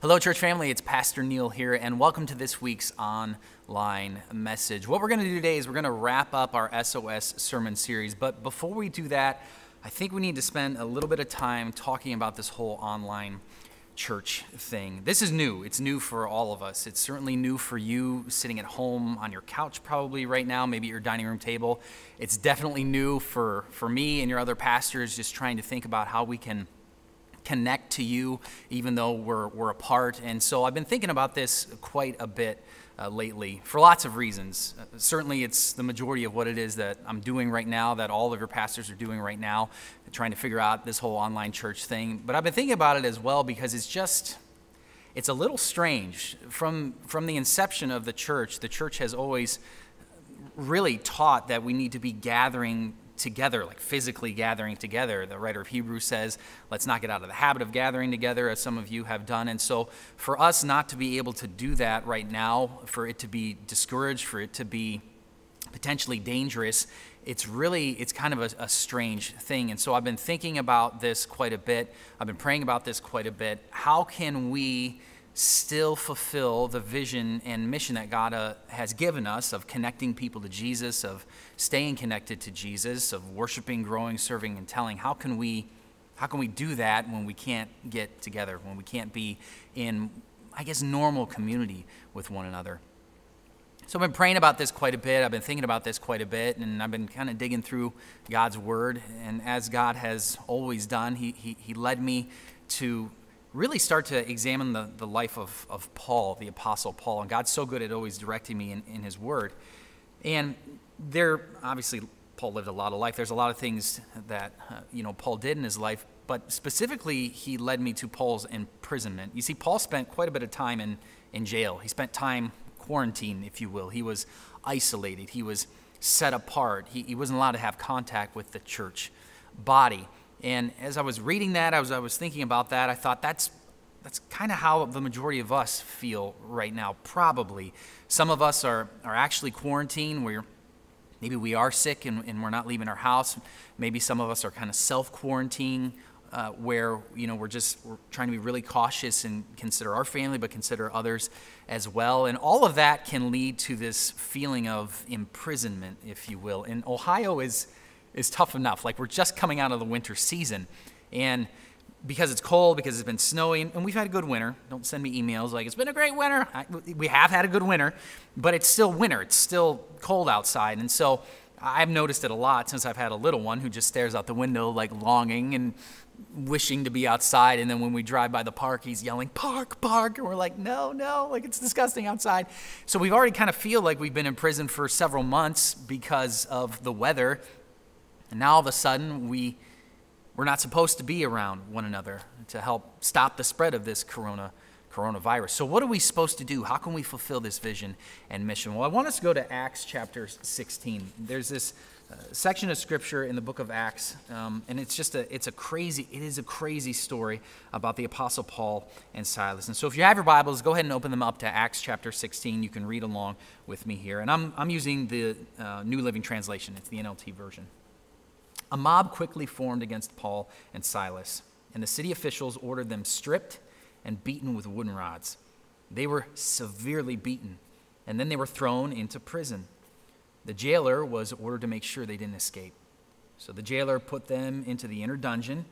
Hello, church family. It's Pastor Neal here, and welcome to this week's online message. What we're going to do today is we're going to wrap up our SOS sermon series. But before we do that, I think we need to spend a little bit of time talking about this whole online church thing. This is new. It's new for all of us. It's certainly new for you sitting at home on your couch, probably right now, maybe at your dining room table. It's definitely new for, for me and your other pastors just trying to think about how we can connect to you, even though we're, we're apart. And so I've been thinking about this quite a bit uh, lately for lots of reasons. Uh, certainly, it's the majority of what it is that I'm doing right now, that all of your pastors are doing right now, trying to figure out this whole online church thing. But I've been thinking about it as well because it's just. It's a little strange. From, from the inception of the church, the church has always really taught that we need to be gathering together, like physically gathering together. The writer of Hebrews says, let's not get out of the habit of gathering together, as some of you have done. And so, for us not to be able to do that right now, for it to be discouraged, for it to be potentially dangerous, it's really it's kind of a, a, strange thing and so i've been thinking about this quite a bit i've been praying about this quite a bit how can we still fulfill the vision and mission that God uh, has given us of connecting people to Jesus, of staying connected to Jesus, of worshiping, growing, serving, and telling. How can we, how can we do that when we can't get together, when we can't be in, I guess, normal community with one another? So I've been praying about this quite a bit. I've been thinking about this quite a bit, and I've been kind of digging through God's Word. And as God has always done, He, he, he led me to really start to examine the, the life of, of Paul, the Apostle Paul. And God's so good at always directing me in, in His Word. And there, obviously, Paul lived a lot of life. There's a lot of things that, uh, you know, Paul did in his life, but specifically, he led me to Paul's imprisonment. You see, Paul spent quite a bit of time in, in jail. He spent time quarantined, if you will. He was isolated, he was set apart. He, he wasn't allowed to have contact with the church body. And as I was reading that, I was, I was thinking about that, I thought that's, that's kind of how the majority of us feel right now, probably. Some of us are, are actually quarantined. We're, maybe we are sick and, and we're not leaving our house. Maybe some of us are kind of self quarantining. Uh, where you know we're just we're trying to be really cautious and consider our family but consider others as well and all of that can lead to this feeling of imprisonment if you will and ohio is is tough enough. Like we're just coming out of the winter season. And because it's cold, because it's been snowy, and we've had a good winter. Don't send me emails like, it's been a great winter. I, we have had a good winter, but it's still winter. It's still cold outside. And so I've noticed it a lot since I've had a little one who just stares out the window like longing and wishing to be outside. And then when we drive by the park, he's yelling, Park, park. And we're like, no, no, like it's disgusting outside. So we've already kind of feel like we've been in prison for several months because of the weather and now all of a sudden, we, we're not supposed to be around one another to help stop the spread of this corona, coronavirus. So, what are we supposed to do? How can we fulfill this vision and mission? Well, I want us to go to Acts chapter 16. There's this uh, section of scripture in the book of Acts, um, and it's just a it's a crazy it is a crazy story about the apostle Paul and Silas. And so, if you have your Bibles, go ahead and open them up to Acts chapter 16. You can read along with me here, and I'm I'm using the uh, New Living Translation. It's the NLT version. A mob quickly formed against Paul and Silas, and the city officials ordered them stripped and beaten with wooden rods. They were severely beaten, and then they were thrown into prison. The jailer was ordered to make sure they didn't escape. So the jailer put them into the inner dungeon,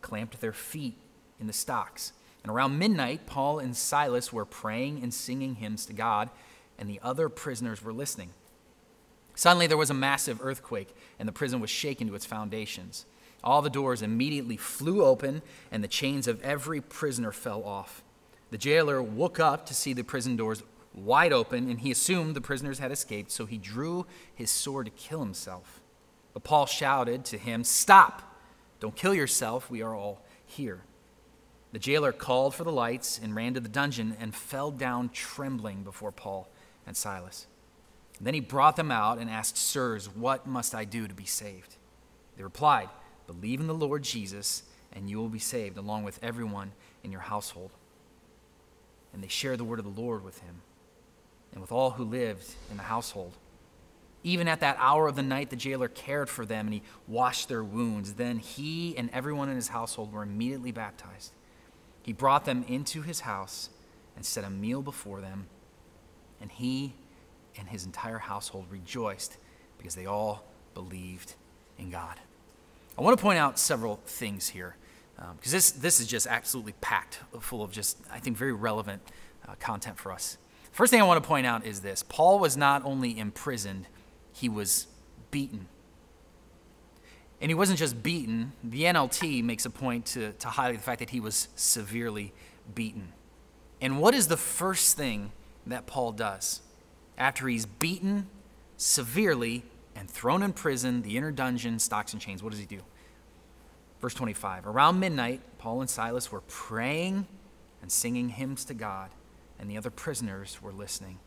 clamped their feet in the stocks. And around midnight, Paul and Silas were praying and singing hymns to God, and the other prisoners were listening. Suddenly, there was a massive earthquake, and the prison was shaken to its foundations. All the doors immediately flew open, and the chains of every prisoner fell off. The jailer woke up to see the prison doors wide open, and he assumed the prisoners had escaped, so he drew his sword to kill himself. But Paul shouted to him, Stop! Don't kill yourself. We are all here. The jailer called for the lights and ran to the dungeon and fell down trembling before Paul and Silas. Then he brought them out and asked, Sirs, what must I do to be saved? They replied, Believe in the Lord Jesus, and you will be saved, along with everyone in your household. And they shared the word of the Lord with him and with all who lived in the household. Even at that hour of the night, the jailer cared for them and he washed their wounds. Then he and everyone in his household were immediately baptized. He brought them into his house and set a meal before them, and he and his entire household rejoiced because they all believed in God. I want to point out several things here because um, this, this is just absolutely packed full of just, I think, very relevant uh, content for us. First thing I want to point out is this Paul was not only imprisoned, he was beaten. And he wasn't just beaten, the NLT makes a point to, to highlight the fact that he was severely beaten. And what is the first thing that Paul does? After he's beaten severely and thrown in prison, the inner dungeon, stocks and chains, what does he do? Verse 25 Around midnight, Paul and Silas were praying and singing hymns to God, and the other prisoners were listening.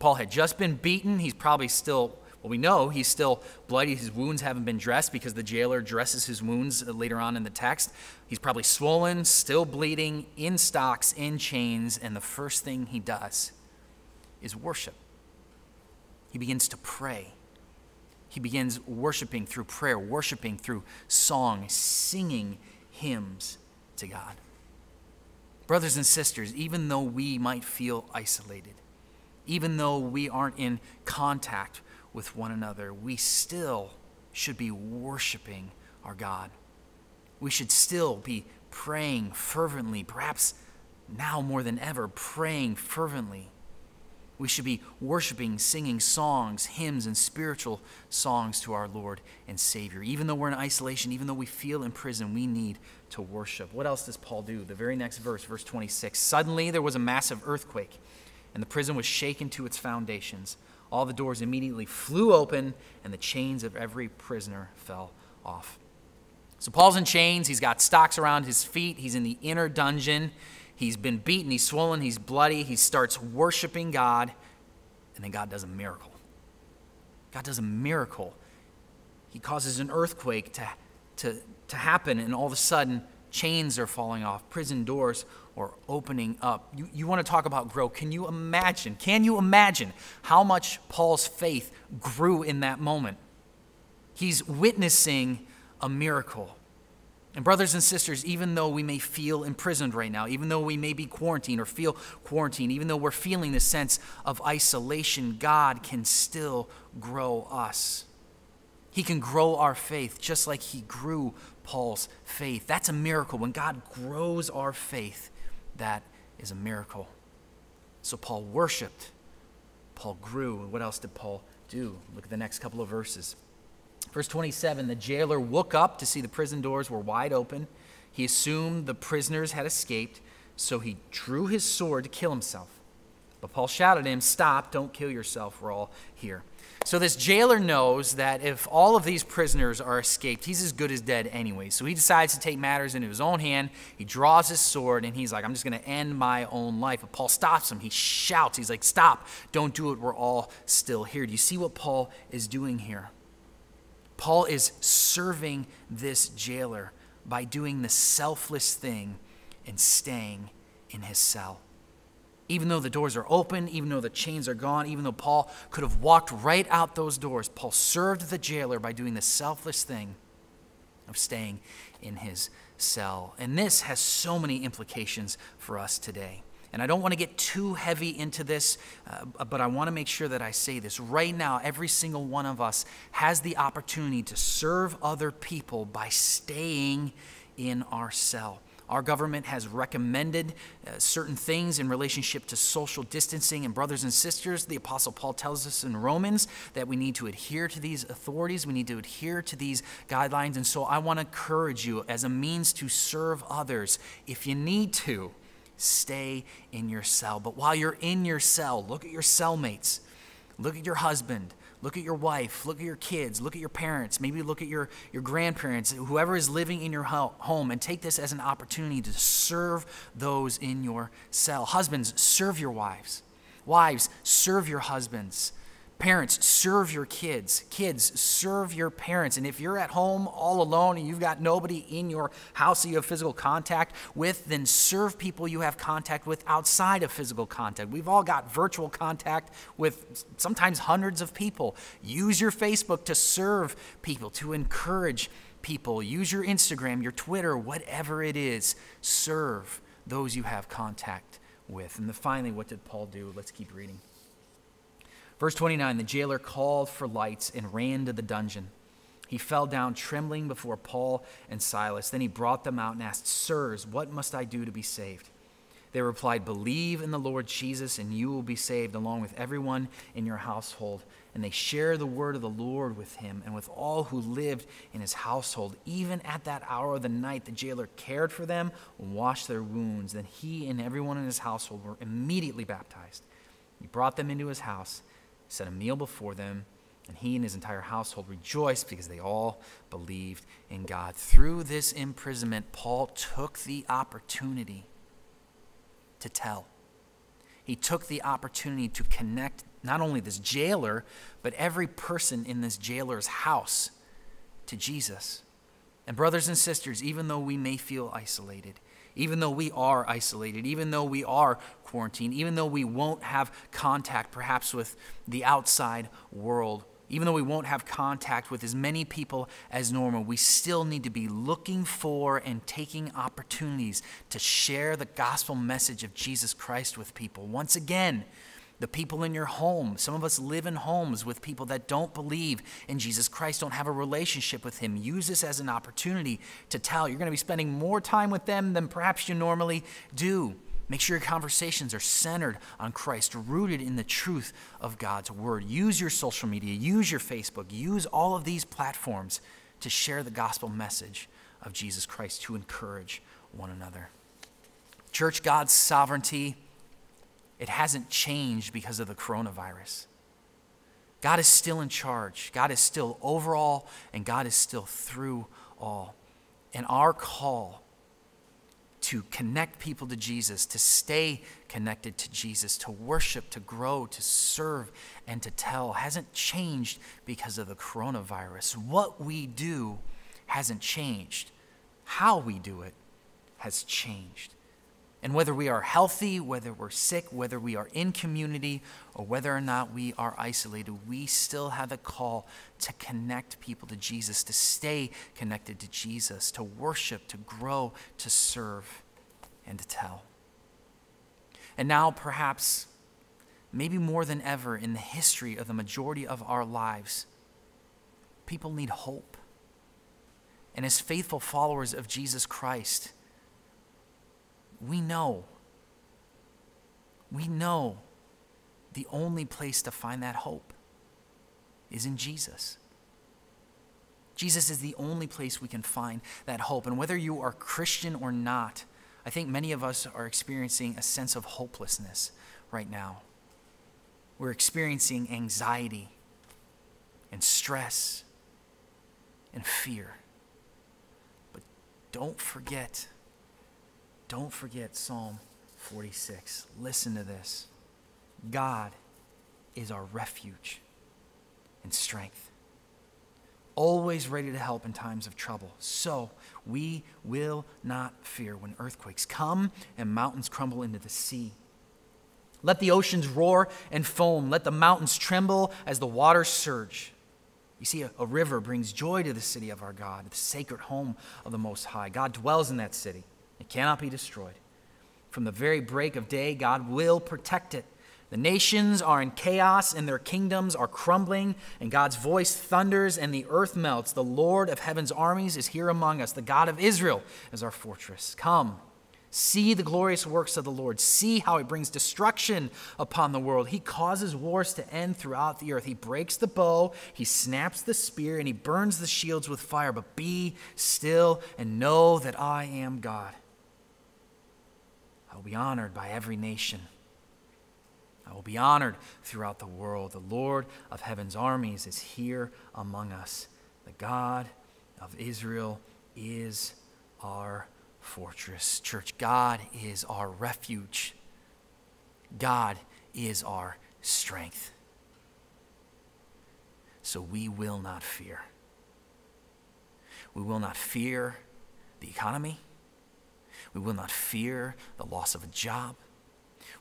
Paul had just been beaten. He's probably still well, we know he's still bloody. His wounds haven't been dressed because the jailer dresses his wounds uh, later on in the text. He's probably swollen, still bleeding, in stocks, in chains, and the first thing he does is worship. He begins to pray. He begins worshiping through prayer, worshiping through song, singing hymns to God. Brothers and sisters, even though we might feel isolated, even though we aren't in contact with one another, we still should be worshiping our God. We should still be praying fervently, perhaps now more than ever, praying fervently. We should be worshiping, singing songs, hymns, and spiritual songs to our Lord and Savior. Even though we're in isolation, even though we feel in prison, we need to worship. What else does Paul do? The very next verse, verse 26. Suddenly there was a massive earthquake, and the prison was shaken to its foundations all the doors immediately flew open, and the chains of every prisoner fell off. So Paul's in chains. He's got stocks around his feet. He's in the inner dungeon. He's been beaten. He's swollen. He's bloody. He starts worshiping God. And then God does a miracle. God does a miracle. He causes an earthquake to, to, to happen, and all of a sudden, chains are falling off, prison doors or opening up. You, you want to talk about grow. Can you imagine? Can you imagine how much Paul's faith grew in that moment? He's witnessing a miracle. And, brothers and sisters, even though we may feel imprisoned right now, even though we may be quarantined or feel quarantined, even though we're feeling the sense of isolation, God can still grow us. He can grow our faith just like He grew Paul's faith. That's a miracle. When God grows our faith, that is a miracle. So Paul worshiped. Paul grew. And what else did Paul do? Look at the next couple of verses. Verse 27 The jailer woke up to see the prison doors were wide open. He assumed the prisoners had escaped, so he drew his sword to kill himself. But Paul shouted at him, Stop, don't kill yourself, we're all here. So this jailer knows that if all of these prisoners are escaped, he's as good as dead anyway. So he decides to take matters into his own hand. He draws his sword and he's like, I'm just going to end my own life. But Paul stops him. He shouts, he's like, Stop, don't do it. We're all still here. Do you see what Paul is doing here? Paul is serving this jailer by doing the selfless thing and staying in his cell even though the doors are open, even though the chains are gone, even though Paul could have walked right out those doors, Paul served the jailer by doing the selfless thing of staying in his cell. And this has so many implications for us today. And I don't want to get too heavy into this, uh, but I want to make sure that I say this. Right now, every single one of us has the opportunity to serve other people by staying in our cell. Our government has recommended uh, certain things in relationship to social distancing. And, brothers and sisters, the Apostle Paul tells us in Romans that we need to adhere to these authorities, we need to adhere to these guidelines. And so, I want to encourage you as a means to serve others, if you need to, stay in your cell. But while you're in your cell, look at your cellmates, look at your husband, Look at your wife, look at your kids, look at your parents, maybe look at your, your grandparents, whoever is living in your home, and take this as an opportunity to serve those in your cell. Husbands, serve your wives. Wives, serve your husbands. Parents, serve your kids. Kids, serve your parents. And if you're at home all alone and you've got nobody in your house that you have physical contact with, then serve people you have contact with outside of physical contact. We've all got virtual contact with sometimes hundreds of people. Use your Facebook to serve people, to encourage people. Use your Instagram, your Twitter, whatever it is. Serve those you have contact with. And then finally, what did Paul do? Let's keep reading. Verse 29 The jailer called for lights and ran to the dungeon. He fell down trembling before Paul and Silas. Then he brought them out and asked, Sirs, what must I do to be saved? They replied, Believe in the Lord Jesus, and you will be saved, along with everyone in your household. And they shared the word of the Lord with him and with all who lived in his household. Even at that hour of the night, the jailer cared for them and washed their wounds. Then he and everyone in his household were immediately baptized. He brought them into his house, set a meal before them, and he and his entire household rejoiced because they all believed in God. Through this imprisonment, Paul took the opportunity to tell. He took the opportunity to connect not only this jailer, but every person in this jailer's house to Jesus. And, brothers and sisters, even though we may feel isolated, even though we are isolated, even though we are quarantined, even though we won't have contact perhaps with the outside world, even though we won't have contact with as many people as normal, we still need to be looking for and taking opportunities to share the gospel message of Jesus Christ with people. Once again, the people in your home. Some of us live in homes with people that don't believe in Jesus Christ, don't have a relationship with Him. Use this as an opportunity to tell. You're going to be spending more time with them than perhaps you normally do. Make sure your conversations are centered on Christ, rooted in the truth of God's Word. Use your social media, use your Facebook, use all of these platforms to share the gospel message of Jesus Christ, to encourage one another. Church, God's sovereignty, it hasn't changed because of the coronavirus. God is still in charge. God is still over all, and God is still through all. And our call to connect people to Jesus, to stay connected to Jesus, to worship, to grow, to serve, and to tell hasn't changed because of the coronavirus. What we do hasn't changed. How we do it has changed. And whether we are healthy, whether we're sick, whether we are in community, or whether or not we are isolated, we still have a call to connect people to Jesus, to stay connected to Jesus, to worship, to grow, to serve, and to tell. And now, perhaps, maybe more than ever in the history of the majority of our lives, people need hope. And as faithful followers of Jesus Christ, we know, we know the only place to find that hope is in Jesus. Jesus is the only place we can find that hope. And whether you are Christian or not, I think many of us are experiencing a sense of hopelessness right now. We're experiencing anxiety and stress and fear. But don't forget don't forget Psalm 46. Listen to this God is our refuge and strength, always ready to help in times of trouble. So we will not fear when earthquakes come and mountains crumble into the sea. Let the oceans roar and foam. Let the mountains tremble as the waters surge. You see, a, a, river brings joy to the city of our God, the sacred home of the Most High. God dwells in that city. It cannot be destroyed. From the very break of day, God will protect it. The nations are in chaos and their kingdoms are crumbling, and God's voice thunders and the earth melts. The Lord of heaven's armies is here among us. The God of Israel is our fortress. Come, see the glorious works of the Lord. See how he brings destruction upon the world. He causes wars to end throughout the earth. He breaks the bow, he snaps the spear, and he burns the shields with fire. But be still and know that I am God. Will be honored by every nation. I will be honored throughout the world. The Lord of heaven's armies is here among us. The God of Israel is our fortress. Church, God is our refuge. God is our strength. So we will not fear. We will not fear the economy. We will not fear the loss of a job.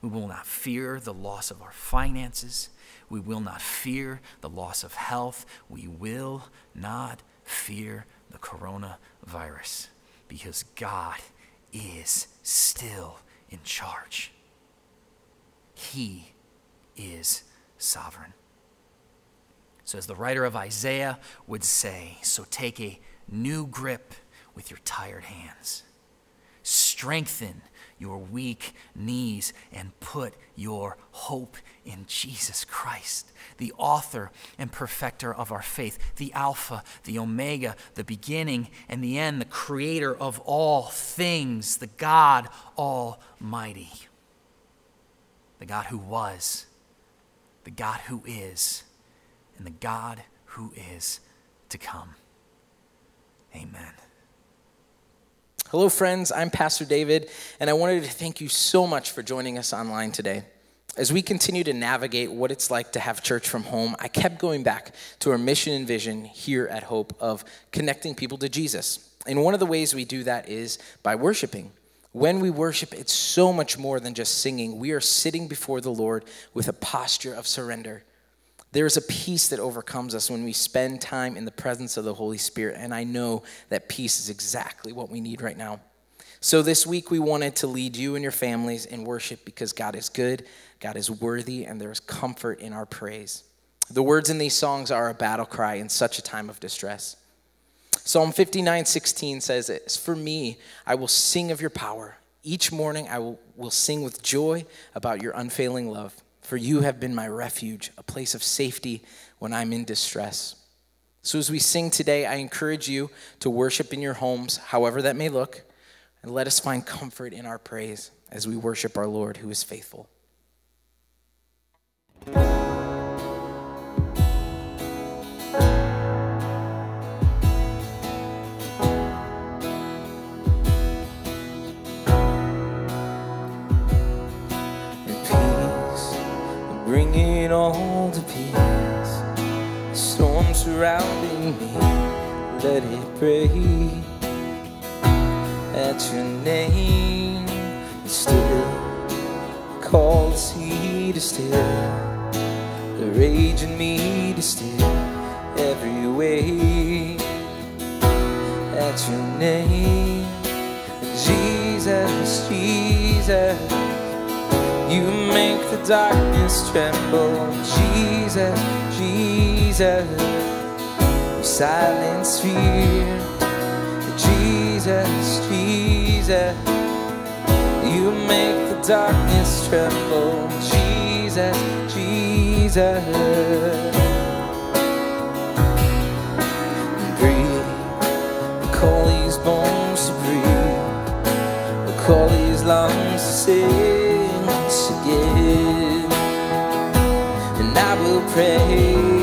We will not fear the loss of our finances. We will not fear the loss of health. We will not fear the coronavirus because God is still in charge. He is sovereign. So, as the writer of Isaiah would say, so take a new grip with your tired hands. Strengthen your weak knees and put your hope in Jesus Christ, the author and perfecter of our faith, the Alpha, the Omega, the beginning and the end, the creator of all things, the God Almighty, the God who was, the God who is, and the God who is to come. Amen. Hello, friends. I'm Pastor David, and I wanted to thank you so much for joining us online today. As we continue to navigate what it's like to have church from home, I kept going back to our mission and vision here at Hope of connecting people to Jesus. And one of the ways we do that is by worshiping. When we worship, it's so much more than just singing. We are sitting before the Lord with a posture of surrender. There is a peace that overcomes us when we spend time in the presence of the Holy Spirit, and I know that peace is exactly what we need right now. So, this week we wanted to lead you and your families in worship because God is good, God is worthy, and there is comfort in our praise. The words in these songs are a battle cry in such a time of distress. Psalm 59 16 says, As for me, I will sing of your power. Each morning I will, will sing with joy about your unfailing love for you have been my refuge, a place of safety when I'm in distress. So, as we sing today, I encourage you to worship in your homes, however that may look, and let us find comfort in our praise as we worship our Lord who is faithful. Surrounding me, let it break. At your name, still call the sea to still, the rage in me to still every way. At your name, Jesus, Jesus. You make the darkness tremble, Jesus, Jesus. Silence fear, Jesus, Jesus. You make the darkness tremble, Jesus, Jesus. Breathe, call these bones to breathe, call these lungs to sing once again. And I will praise,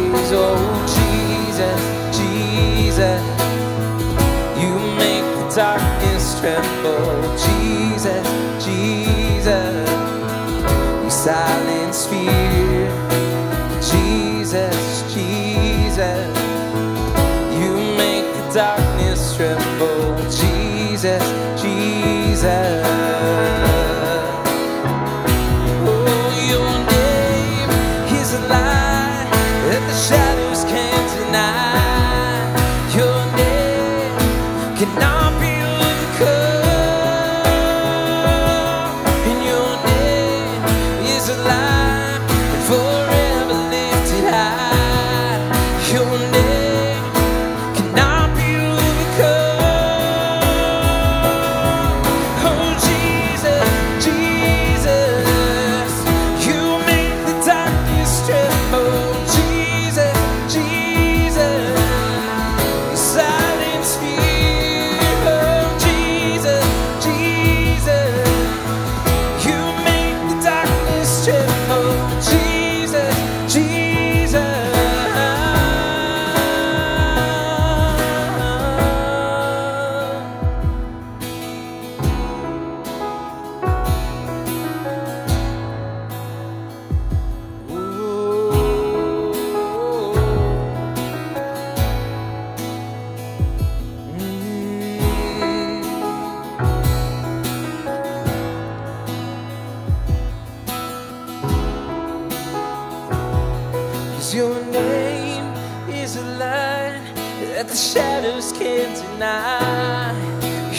the shadows can't deny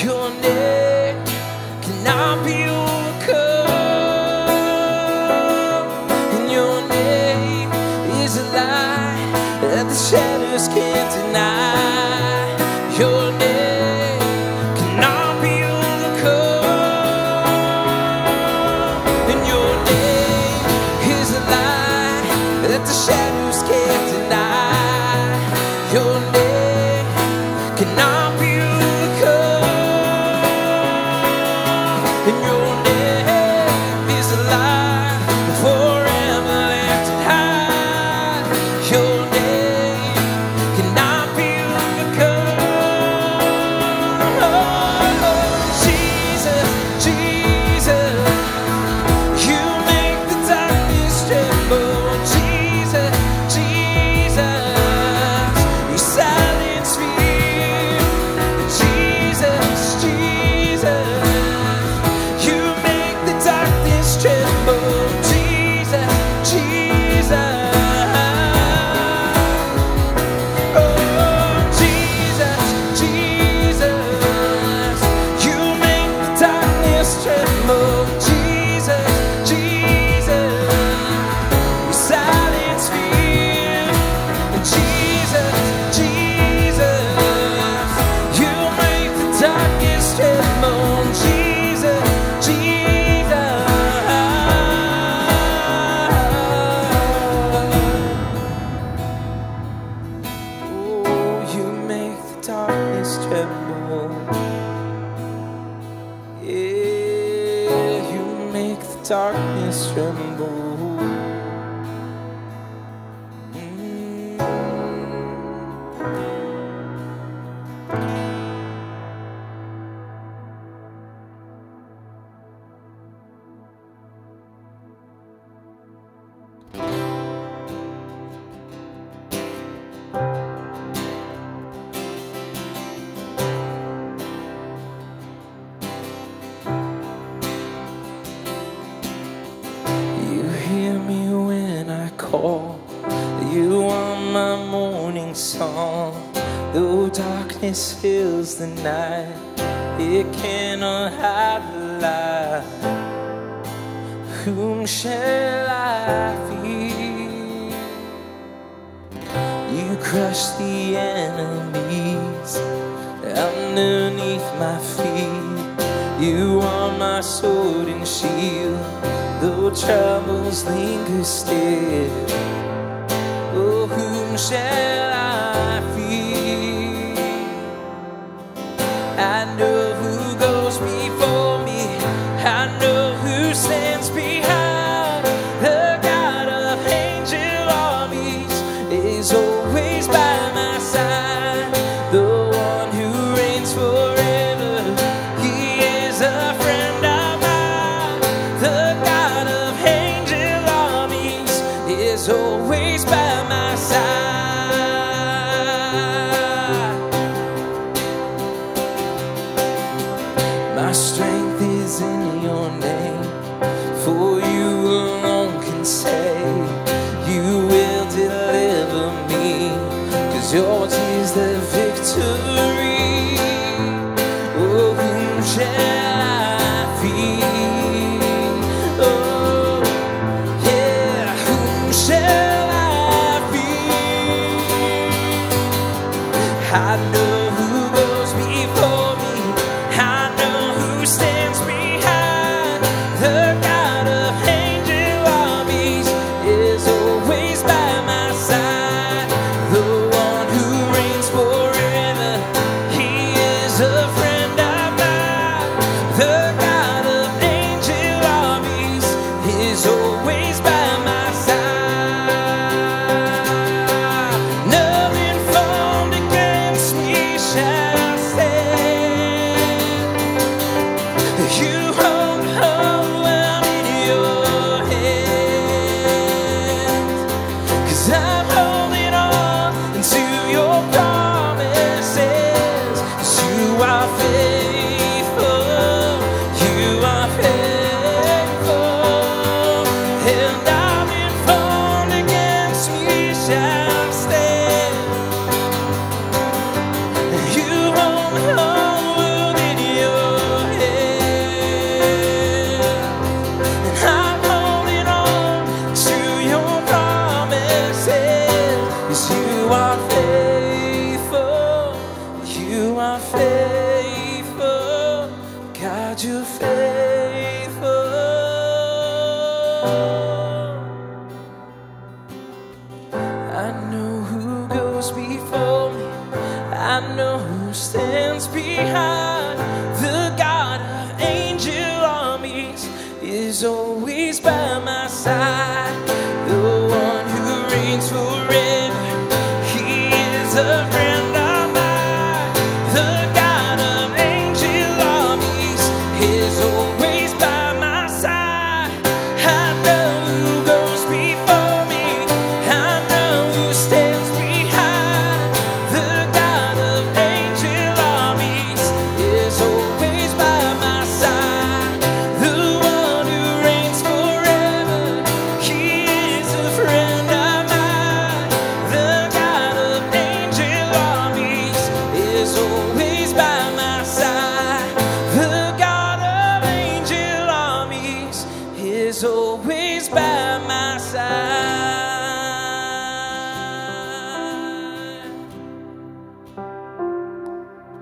your name. the night, it cannot hide the light. Whom shall I fear? You crush the enemies underneath my feet. You are my sword and shield, though troubles linger still. Oh, whom shall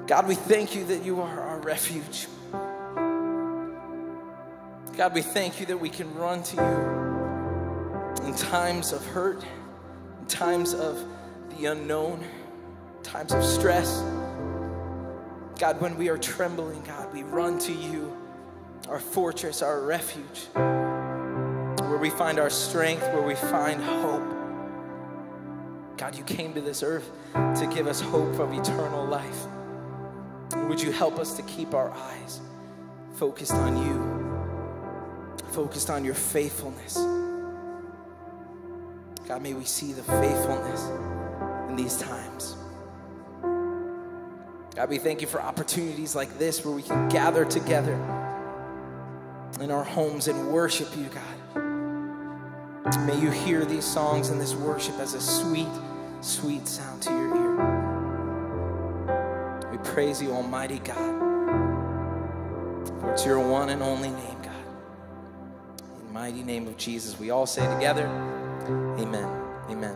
God, we thank you that you are our refuge. God, we thank you that we can run to you in times of hurt, in times of the unknown, times of stress. God, when we are trembling, God, we run to you, our fortress, our refuge, where we find our strength, where we find hope. God, you came to this earth to give us hope of eternal life. Would you help us to keep our eyes focused on you, focused on your faithfulness? God, may we see the faithfulness in these times. God, we thank you for opportunities like this where we can gather together in our homes and worship you, God. May you hear these songs and this worship as a sweet, sweet sound to your ear. You, Almighty God. For it's your one and only name, God. In the mighty name of Jesus, we all say together, Amen. Amen.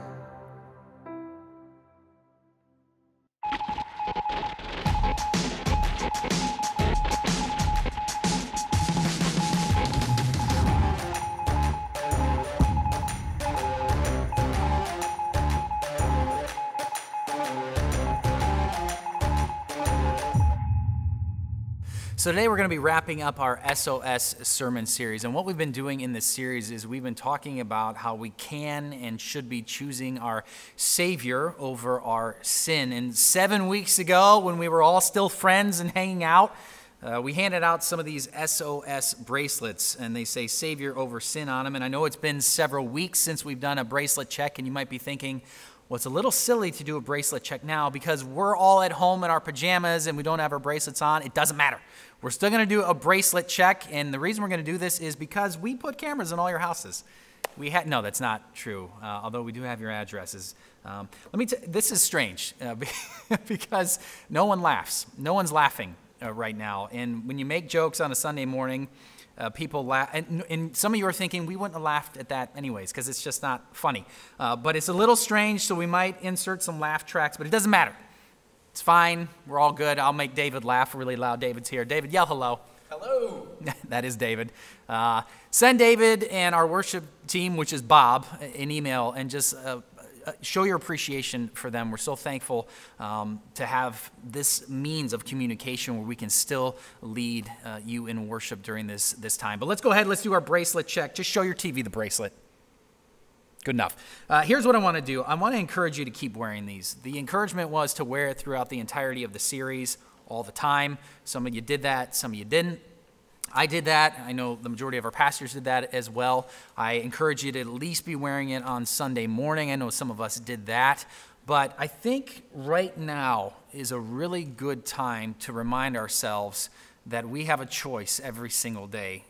Today we're going to be wrapping up our SOS sermon series. And what we've been doing in this series is we've been talking about how we can and should be choosing our Savior over our sin. And seven weeks ago, when we were all still friends and hanging out, uh, we handed out some of these SOS bracelets, and they say Savior over sin on them. And I know it's been several weeks since we've done a bracelet check, and you might be thinking, well, it's a little silly to do a bracelet check now because we're all at home in our pajamas and we don't have our bracelets on. It doesn't matter. We're still going to do a bracelet check, and the reason we're going to do this is because we put cameras in all your houses. We had no, that's not true. Uh, although we do have your addresses. Um, let me. This is strange uh, because no one laughs. No one's laughing uh, right now. And when you make jokes on a Sunday morning, uh, people laugh. And, and, some of you are thinking we wouldn't have laughed at that anyways because it's just not funny. Uh, but it's a little strange, so we might insert some laugh tracks. But it doesn't matter. It's fine. We're all good. I'll make David laugh really loud. David's here. David, yell hello. Hello. that is David. Uh, send David and our worship team, which is Bob, an email and just uh, show your appreciation for them. We're so thankful um, to have this means of communication where we can still lead uh, you in worship during this, this time. But let's go ahead. Let's do our bracelet check. Just show your TV the bracelet. Good enough. Uh, here's what I want to do I want to encourage you to keep wearing these. The encouragement was to wear it throughout the entirety of the series, all the time. Some of you did that, some of you didn't. I did that. I know the majority of our pastors did that as well. I encourage you to at least be wearing it on Sunday morning. I know some of us did that. But I think right now is a really good time to remind ourselves that we have a choice every single day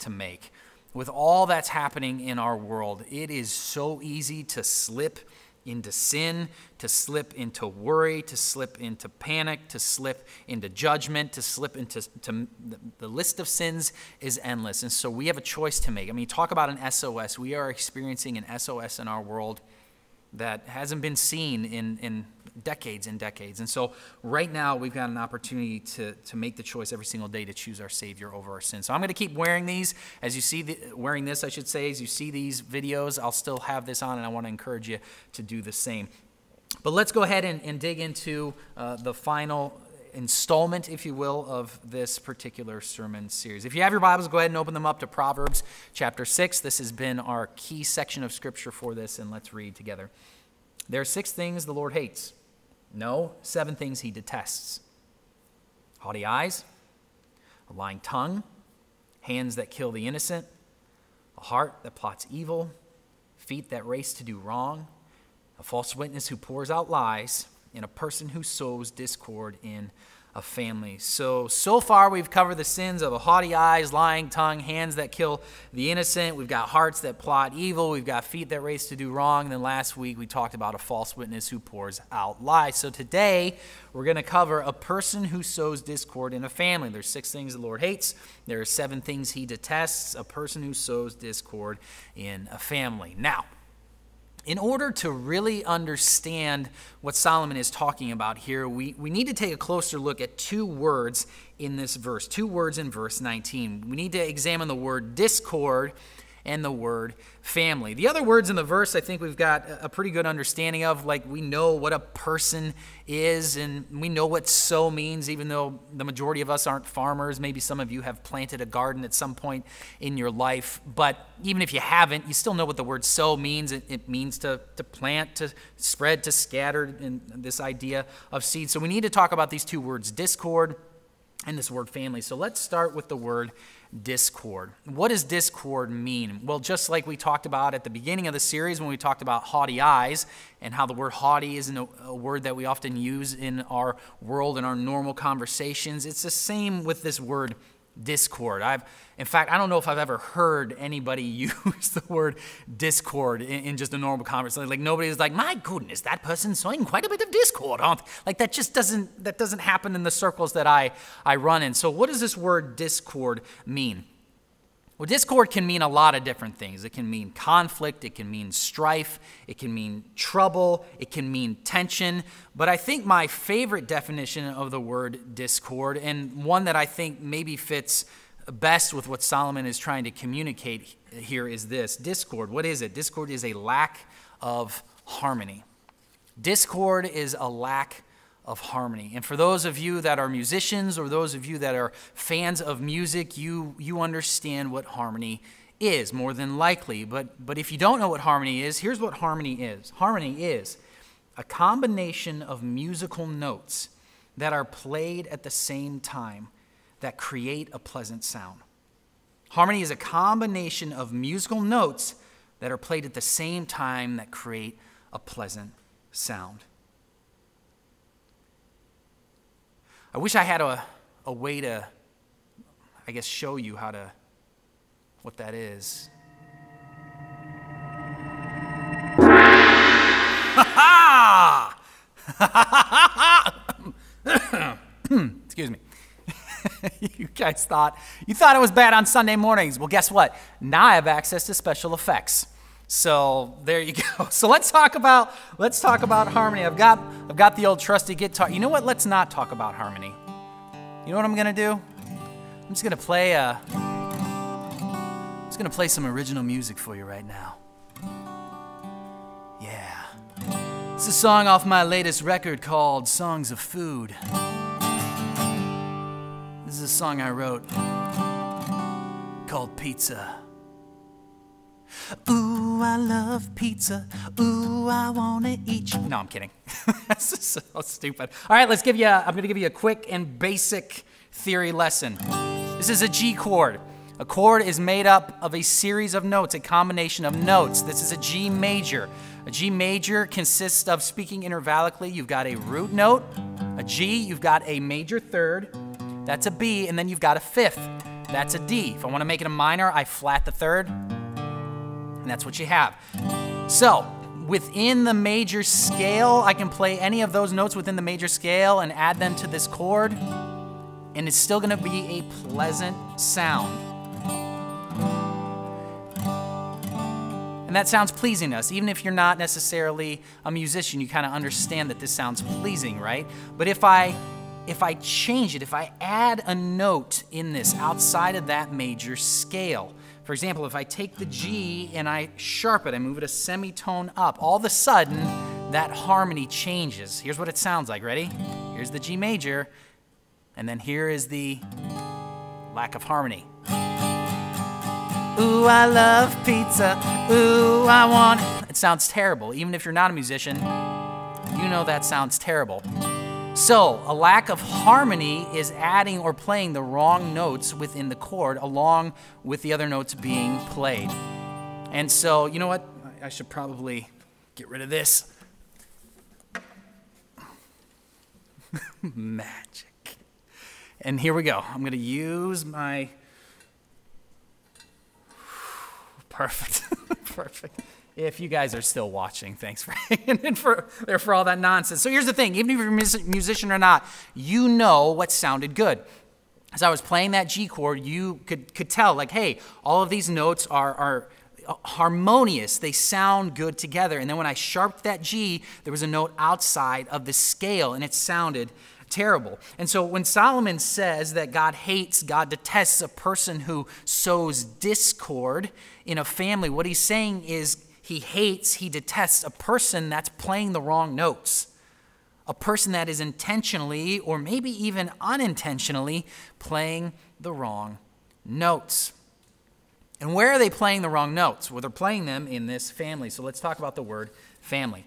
to make with all that's happening in our world, it is so easy to slip into sin, to slip into worry, to slip into panic, to slip into judgment, to slip into to, the list of sins is endless. And so we have a choice to make. I mean, talk about an SOS. We are experiencing an SOS in our world that hasn't been seen in, in decades and decades. And so right now we've got an opportunity to, to make the choice every single day to choose our Savior over our sins. So I'm going to keep wearing these as you see the, wearing this, I should say, as you see these videos. I'll still have this on, and I want to encourage you to do the same. But let's go ahead and, and dig into uh, the final installment, if you will, of this particular sermon series. If you have your Bibles, go ahead and open them up to Proverbs chapter 6. This has been our key section of Scripture for this, and let's read together. There are six things the Lord hates. No, seven things he detests. Haughty eyes, a lying tongue, hands that kill the innocent, a heart that plots evil, feet that race to do wrong, a false witness who pours out lies and a person who sows discord in a family. So, so far we've covered the sins of a haughty eyes, lying tongue, hands that kill the innocent. We've got hearts that plot evil. We've got feet that race to do wrong. And then last week we talked about a false witness who pours out lies. So today we're going to cover a person who sows discord in a family. There's six things the Lord hates. There are seven things he detests. A person who sows discord in a family. Now, in order to really understand what Solomon is talking about here, we, we need to take a closer look at two words in this verse, two words in verse 19. We need to examine the word discord and the word family. The other words in the verse, I think we've got a pretty good understanding of. Like, we know what a person is, and we know what sow means, even though the majority of us aren't farmers. Maybe some of you have planted a garden at some point in your life. But even if you haven't, you still know what the word sow means. It, it means to, to plant, to spread, to scatter, and this idea of seed. So we need to talk about these two words discord and this word family. So let's start with the word discord. What does discord mean? Well, just like we talked about at the beginning of the series when we talked about haughty eyes and how the word haughty isn't a, a, word that we often use in our world in our normal conversations, it's the same with this word discord. I've, in fact, I don't know if I've ever heard anybody use the word discord in, in, just a normal conversation. Like nobody's like, my goodness, that person's sowing quite a bit of discord. Huh? Like that just doesn't that doesn't happen in the circles that I I run in. So what does this word discord mean? Well, discord can mean a lot of different things. It can mean conflict, it can mean strife, it can mean trouble, it can mean tension. But I think my favorite definition of the word discord, and one that I think maybe fits best with what Solomon is trying to communicate here, is this discord. What is it? Discord is a lack of harmony. Discord is a lack of harmony. And for those of you that are musicians or those of you that are fans of music, you, you understand what harmony is more than likely. But, but if you don't know what harmony is, here's what harmony is harmony is a combination of musical notes that are played at the same time that create a pleasant sound. Harmony is a combination of musical notes that are played at the same time that create a pleasant sound. I wish I had a, a way to, I guess, show you how to, what that is. Excuse me. you guys thought you thought it was bad on Sunday mornings. Well, guess what? Now I have access to special effects. So there you go. So let's talk about let's talk about harmony. I've got I've got the old trusty guitar. You know what? Let's not talk about harmony. You know what I'm gonna do? I'm just gonna play a I'm just gonna play some original music for you right now. Yeah. It's a song off my latest record called Songs of Food. This is a song I wrote called Pizza. Ooh, I love pizza. Ooh, I wanna eat you. No, I'm kidding. That's so stupid. All right, let's give you. A, I'm gonna give you a quick and basic theory lesson. This is a G chord. A chord is made up of a series of notes, a combination of notes. This is a G major. A G major consists of speaking intervallically. You've got a root note, a G, you've got a major third, that's a B, and then you've got a fifth. That's a D. If I want to make it a minor, I flat the third, and that's what you have. So, within the major scale, I can play any of those notes within the major scale and add them to this chord, and it's still going to be a pleasant sound. And And that sounds pleasing to us. Even if you're not necessarily a musician, you kind of understand that this sounds pleasing, right? But if I if I change it, if I add a note in this outside of that major scale, for example, if I take the G and I sharp it, I move it a semitone up, all of a sudden that harmony changes. Here's what it sounds like. Ready? Here's the G major, and then here is the lack of harmony. Ooh, I love pizza. Ooh, I want. It sounds terrible. Even if you're not a musician, you know that sounds terrible. So, a lack of harmony is adding or playing the wrong notes within the chord along with the other notes being played. And so, you know what? I should probably get rid of this. Magic. And here we go. I'm going to use my. Perfect. Perfect if you guys are still watching, thanks for hanging in for, there for all that nonsense. So here's the thing even if you're a musician or not, you know what sounded good. As I was playing that G chord, you could, could tell, like, hey, all of these notes are, are harmonious. They sound good together. And then when I sharped that G, there was a note outside of the scale, and it sounded terrible. And so when Solomon says that God hates, God detests a person who sows discord in a family, what he's saying is he hates, he detests a person that's playing the wrong notes, a person that is intentionally or maybe even unintentionally playing the wrong notes. And where are they playing the wrong notes? Well, they're playing them in this family. So let's talk about the word family.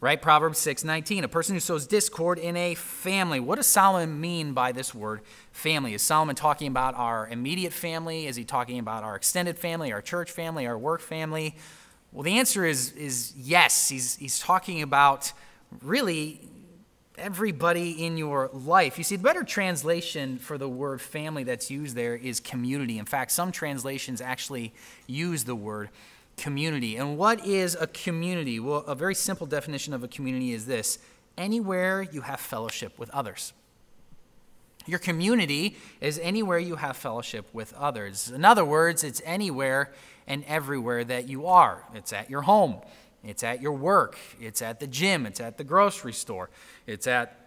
Right? Proverbs 6:19. A person who sows discord in a family. What does Solomon mean by this word family? Is Solomon talking about our immediate family? Is he talking about our extended family, our church family, our work family? Well, the answer is, is yes. He's, he's talking about really everybody in your life. You see, the better translation for the word family that's used there is community. In fact, some translations actually use the word community. And what is a community? Well, a very simple definition of a community is this anywhere you have fellowship with others. Your community is anywhere you have fellowship with others. In other words, it's anywhere and everywhere that you are. It's at your home, it's at your work, it's at the gym, it's at the grocery store, it's at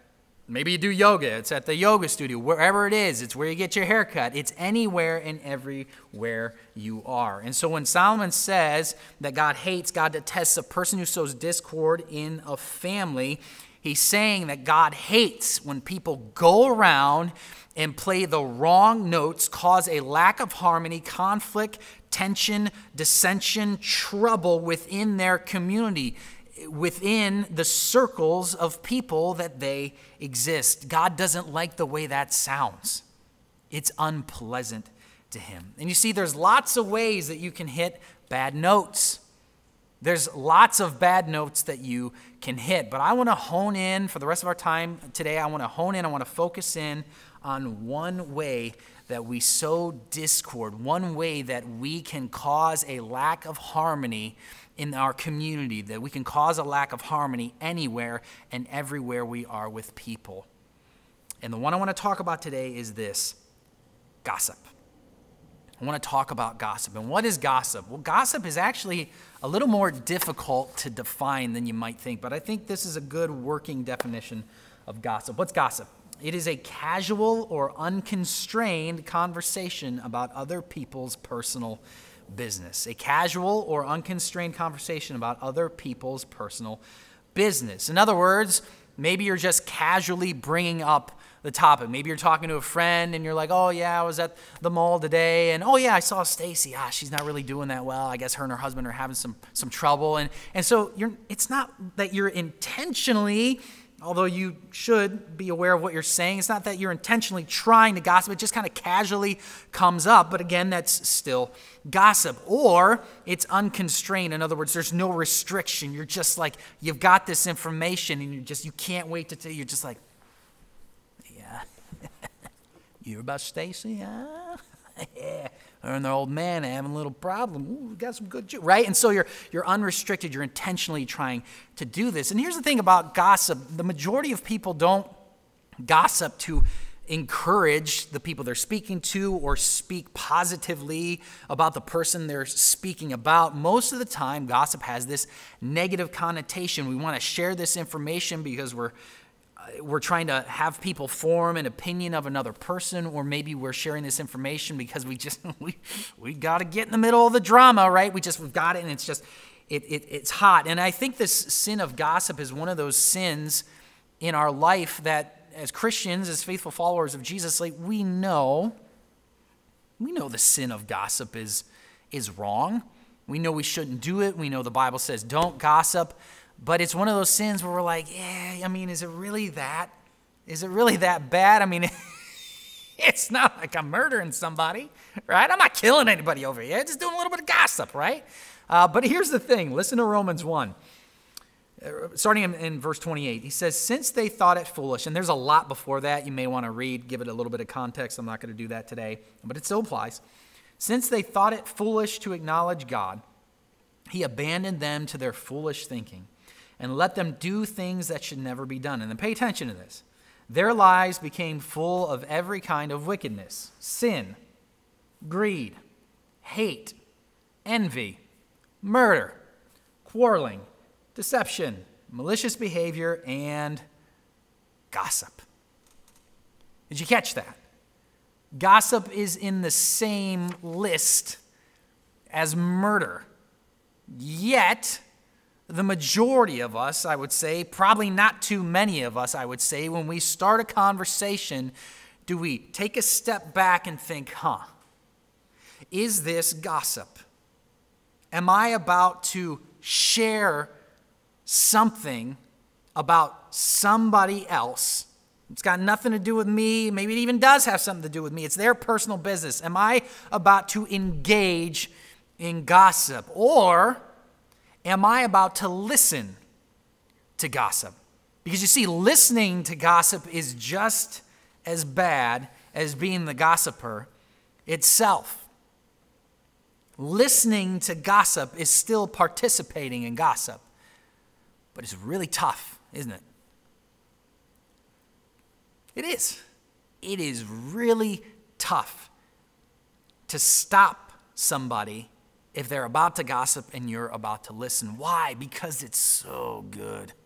maybe you do yoga, it's at the yoga studio, wherever it is, it's where you get your haircut. It's anywhere and everywhere you are. And so when Solomon says that God hates, God detests a person who sows discord in a family, he's saying that God hates when people go around and play the wrong notes, cause a lack of harmony, conflict, tension, dissension, trouble within their community, within the circles of people that they exist. God doesn't like the way that sounds, it's unpleasant to Him. And you see, there's lots of ways that you can hit bad notes. There's lots of bad notes that you can hit, but I want to hone in for the rest of our time today. I want to hone in, I want to focus in on one way that we sow discord, one way that we can cause a lack of harmony in our community, that we can cause a lack of harmony anywhere and everywhere we are with people. And the one I want to talk about today is this gossip. I want to talk about gossip. And what is gossip? Well, gossip is actually a little more difficult to define than you might think, but I think this is a good working definition of gossip. What's gossip? It is a casual or unconstrained conversation about other people's personal business. A casual or unconstrained conversation about other people's personal business. In other words, maybe you're just casually bringing up the topic. Maybe you're talking to a friend and you're like, "Oh yeah, I was at the mall today, and oh yeah, I saw Stacy. Ah, she's not really doing that well. I guess her and her husband are having some some trouble." And and so you're. It's not that you're intentionally although you should be aware of what you're saying. It's not that you're intentionally trying to gossip, it just kind of casually comes up. But again, that's still gossip. Or it's unconstrained. In other words, there's no restriction. You're just like, you've got this information and you just, you can't wait to tell you. You're just like, yeah. you are about Stacy? Yeah. yeah and their old man having a little problem. Ooh, got some good juice, right? And so you're you're unrestricted. You're intentionally trying to do this. And here's the thing about gossip: the majority of people don't gossip to encourage the people they're speaking to or speak positively about the person they're speaking about. Most of the time, gossip has this negative connotation. We want to share this information because we're we're trying to have people form an opinion of another person or maybe we're sharing this information because we just we we got to get in the middle of the drama right we just we've got it and it's just it, it, it's hot and i think this sin of gossip is one of those sins in our life that as Christians, as faithful followers of Jesus, like we know, we know the sin of gossip is, is wrong. We know we shouldn't do it. We know the Bible says don't gossip. But it's one of those sins where we're like, yeah, I mean, is it really that? Is it really that bad? I mean, it's not like I'm murdering somebody, right? I'm not killing anybody over here. I'm just doing a little bit of gossip, right? Uh, but here's the thing listen to Romans 1 starting in, in, verse 28, he says, Since they thought it foolish, and there's a lot before that you may want to read, give it a little bit of context. I'm not going to do that today, but it still applies. Since they thought it foolish to acknowledge God, he abandoned them to their foolish thinking and let them do things that should never be done. And then pay attention to this. Their lives became full of every kind of wickedness sin, greed, hate, envy, murder, quarreling deception, malicious behavior, and gossip. Did you catch that? Gossip is in the same list as murder. Yet, the majority of us, I would say, probably not too many of us, I would say, when we start a conversation, do we take a step back and think, huh, is this gossip? Am I about to share something about somebody else. It's got nothing to do with me. Maybe it even does have something to do with me. It's their personal business. Am I about to engage in gossip? Or am I about to listen to gossip? Because you see, listening to gossip is just as bad as being the gossiper itself. Listening to gossip is still participating in gossip. But it's really tough, isn't it? It is. It is really tough to stop somebody if they're about to gossip and you're about to listen. Why? Because it's so good.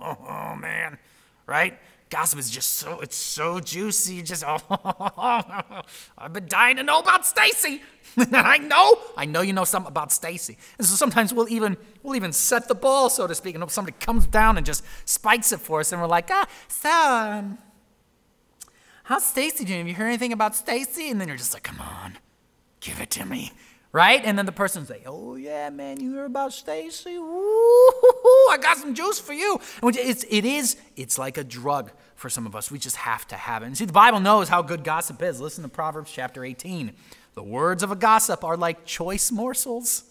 Oh, man, right? Gossip is just so, it's so juicy. Just, oh, I've been dying to know about Stacy. I know, I know you know something about Stacy. And so sometimes we'll even, we'll even set the ball, so to speak, and somebody comes down and just spikes it for us, and we're like, ah, so, um, how's Stacy doing? Have you heard anything about Stacy? And then you're just like, come on, give it to me right? And then the person's like, "Oh yeah, man, you hear about Stacy? I got some juice for you." It's it is it's like a drug for some of us. We just have to have it. And see, the Bible knows how good gossip is. Listen to Proverbs chapter 18. The words of a gossip are like choice morsels.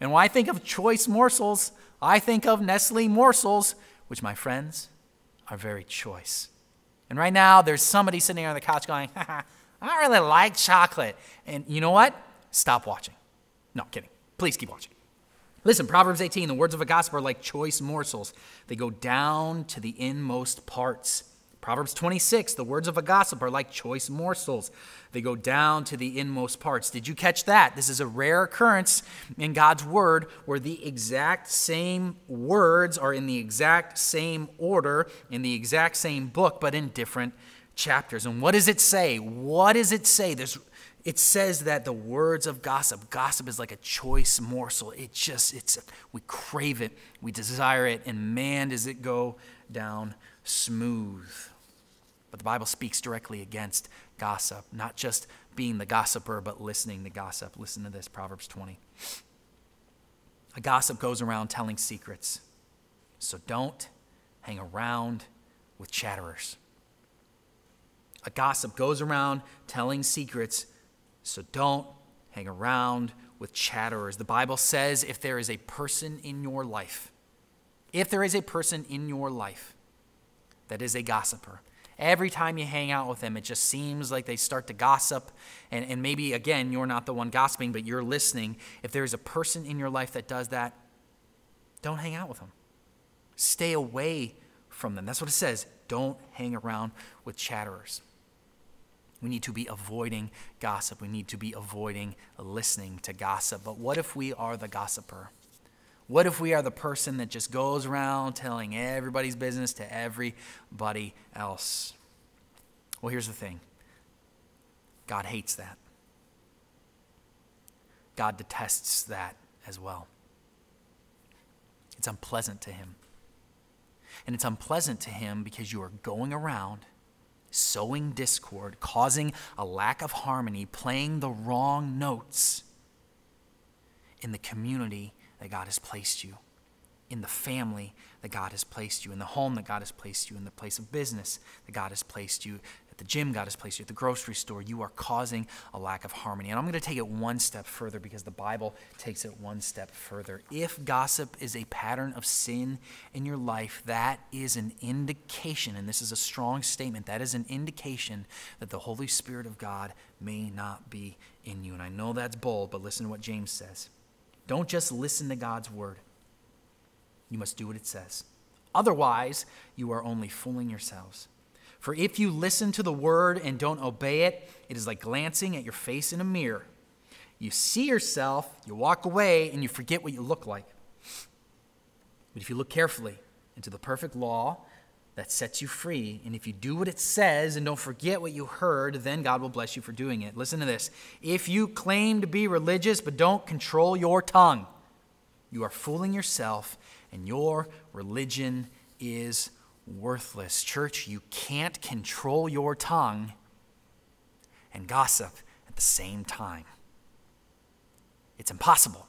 And when I think of choice morsels, I think of Nestle morsels, which, my friends, are very choice. And right now, there's somebody sitting on the couch going, I don't really like chocolate. And you know what? Stop watching. No, kidding. Please keep watching. Listen, Proverbs 18, the words of a gossip are like choice morsels. They go down to the inmost parts. Proverbs 26, the words of a gossip are like choice morsels. They go down to the inmost parts. Did you catch that? This is a rare occurrence in God's word where the exact same words are in the exact same order, in the exact same book, but in different chapters. And what does it say? What does it say? There's it says that the words of gossip, gossip is like a choice morsel. It just, it's, we crave it, we desire it, and man, does it go down smooth. But the Bible speaks directly against gossip, not just being the gossiper, but listening to gossip. Listen to this Proverbs 20. A gossip goes around telling secrets, so don't hang around with chatterers. A gossip goes around telling secrets, so don't hang around with chatterers. The Bible says if there is a person in your life, if there is a person in your life that is a gossiper, every time you hang out with them, it just seems like they start to gossip. And, and maybe, again, you're not the one gossiping, but you're listening. If there is a person in your life that does that, don't hang out with them. Stay away from them. That's what it says. Don't hang around with chatterers. We need to be avoiding gossip. We need to be avoiding listening to gossip. But what if we are the gossiper? What if we are the person that just goes around telling everybody's business to everybody else? Well, here's the thing God hates that. God detests that as well. It's unpleasant to him. And it's unpleasant to him because you are going around sowing discord, causing a lack of harmony, playing the wrong notes in the community that God has placed you, in the family that God has placed you, in the home that God has placed you, in the place of business that God has placed you, the gym God has placed you, at the grocery store, you are causing a lack of harmony. And I'm going to take it one step further because the Bible takes it one step further. If gossip is a pattern of sin in your life, that is an indication, and this is a strong statement, that is an indication that the Holy Spirit of God may not be in you. And I know that's bold, but listen to what James says. Don't just listen to God's word, you must do what it says. Otherwise, you are only fooling yourselves. For if you listen to the word and don't obey it, it is like glancing at your face in a mirror. You see yourself, you walk away, and you forget what you look like. But if you look carefully into the perfect law that sets you free, and if you do what it says and don't forget what you heard, then God will bless you for doing it. Listen to this. If you claim to be religious but don't control your tongue, you are fooling yourself, and your religion is worthless. Church, you can't control your tongue and gossip at the same time. It's impossible.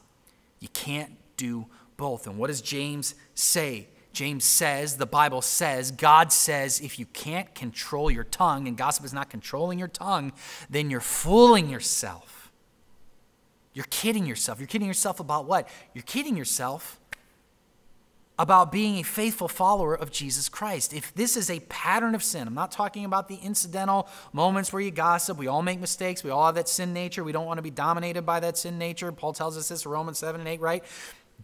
You can't do both. And what does James say? James says, the Bible says, God says, if you can't control your tongue and gossip is not controlling your tongue, then you're fooling yourself. You're kidding yourself. You're kidding yourself about what? You're kidding yourself about being a faithful follower of Jesus Christ. If this is a pattern of sin, I'm not talking about the incidental moments where you gossip. We all make mistakes. We all have that sin nature. We don't want to be dominated by that sin nature. Paul tells us this in Romans 7 and 8, right?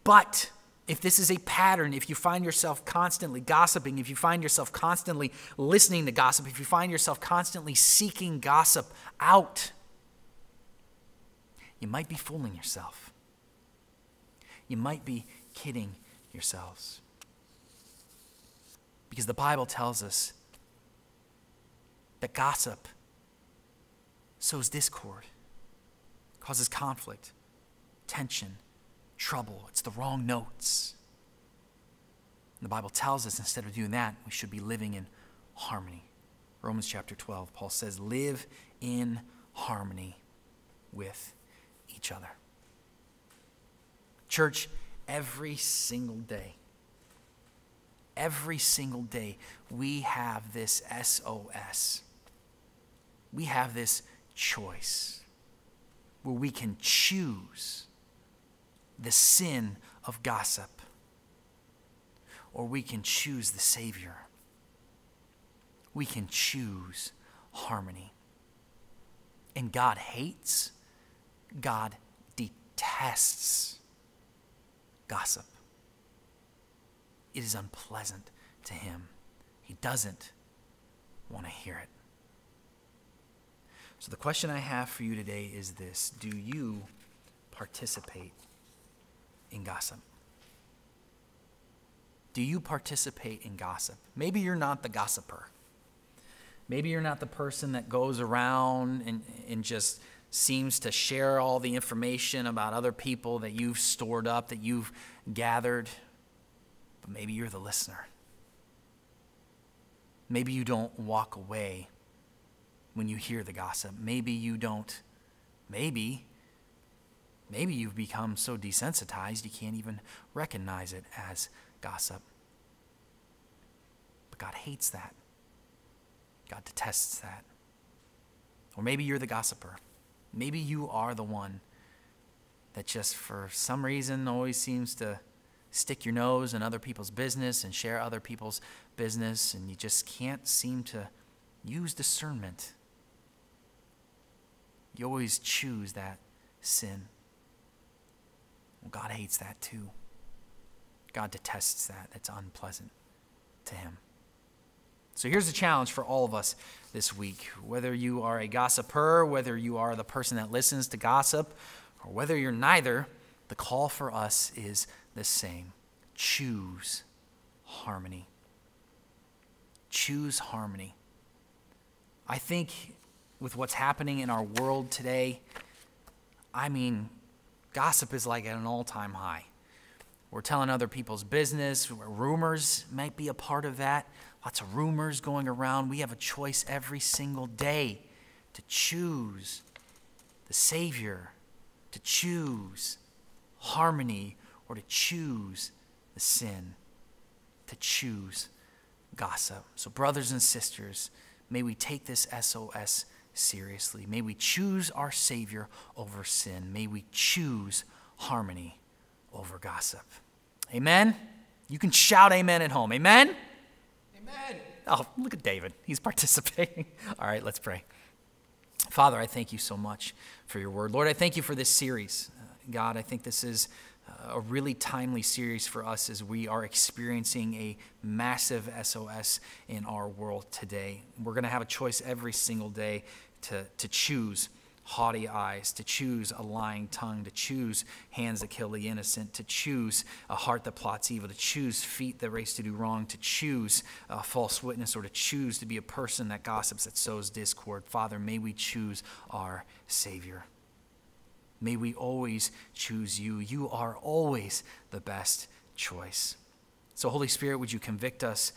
But if this is a pattern, if you find yourself constantly gossiping, if you find yourself constantly listening to gossip, if you find yourself constantly seeking gossip out, you might be fooling yourself. You might be kidding yourselves. Because the Bible tells us that gossip sows discord, causes conflict, tension, trouble. It's the wrong notes. And the Bible tells us instead of doing that, we should be living in harmony. Romans chapter 12, Paul says, Live in harmony with each other. Church, every single day, every single day, we have this SOS. We have this choice where we can choose the sin of gossip or we can choose the Savior. We can choose harmony. And God hates, God detests gossip. It is unpleasant to him. He doesn't want to hear it. So, the question I have for you today is this Do you participate in gossip? Do you participate in gossip? Maybe you're not the gossiper. Maybe you're not the person that goes around and, and just seems to share all the information about other people that you've stored up, that you've gathered, but maybe you're the listener. Maybe you don't walk away when you hear the gossip. Maybe you don't, maybe, maybe you've become so desensitized you can't even recognize it as gossip. But God hates that. God detests that. Or maybe you're the gossiper. Maybe you are the one that just for some reason always seems to stick your nose in other people's business and share other people's business, and you just can't seem to use discernment. You always choose that sin. Well, God hates that too. God detests that. It's unpleasant to Him. So here's the challenge for all of us this week. Whether you are a gossiper, whether you are the person that listens to gossip, or whether you're neither, the call for us is the same choose harmony. Choose harmony. I think with what's happening in our world today, I mean, gossip is like at an all time high. We're telling other people's business. Rumors might be a part of that. Lots of rumors going around. We have a choice every single day to choose the Savior, to choose harmony, or to choose the sin, to choose gossip. So, brothers and sisters, may we take this SOS seriously. May we choose our Savior over sin. May we choose harmony over gossip. Amen? You can shout amen at home. Amen? Amen. Oh, look at David. He's participating. All right, let's pray. Father, I thank you so much for your word. Lord, I thank you for this series. Uh, God, I think this is uh, a really timely series for us as we are experiencing a massive SOS in our world today. We're going to have a choice every single day to, to choose haughty eyes, to choose a lying tongue, to choose hands that kill the innocent, to choose a heart that plots evil, to choose feet that race to do wrong, to choose a false witness, or to choose to be a person that gossips, that sows discord. Father, may we choose our Savior. May we always choose you. You are always the best choice. So, Holy Spirit, would you convict us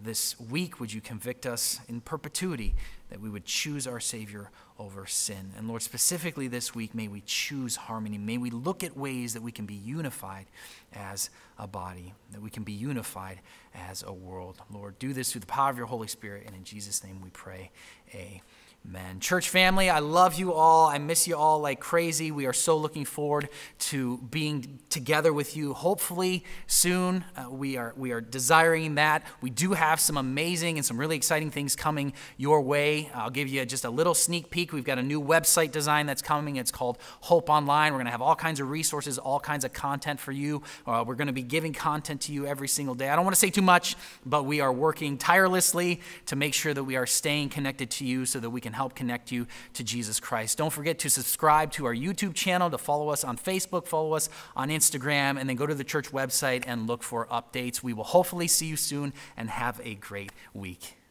this week? Would you convict us in perpetuity that we would choose our Savior over sin? And Lord, specifically this week, may we choose harmony. May we look at ways that we can be unified as a body, that we can be unified as a world. Lord, do this through the power of your Holy Spirit. And in Jesus' name we pray. Amen. Amen. Church family, I love you all. I miss you all like crazy. We are so looking forward to being together with you. Hopefully soon. Uh, we are we are desiring that. We do have some amazing and some really exciting things coming your way. I'll give you just a little sneak peek. We've got a new website design that's coming. It's called Hope Online. We're going to have all kinds of resources, all kinds of content for you. Uh, we're going to be giving content to you every single day. I don't want to say too much, but we are working tirelessly to make sure that we are staying connected to you so that we can can help connect you to Jesus Christ. Don't forget to subscribe to our YouTube channel, to follow us on Facebook, follow us on Instagram, and then go to the church website and look for updates. We will hopefully see you soon and have a great week.